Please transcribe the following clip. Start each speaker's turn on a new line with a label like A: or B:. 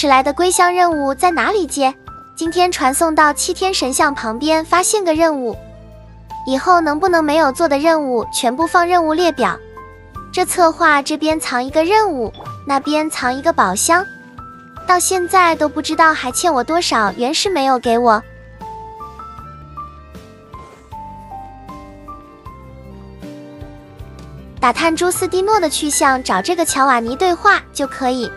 A: 迟来的归乡任务在哪里接？今天传送到七天神像旁边发现个任务以后能不能没有做的任务全部放任务列表？这策划这边藏一个任务那边藏一个宝箱。到现在都不知道还欠我多少原石没有给我。打探朱斯蒂诺的去向找这个乔瓦尼对话就可以。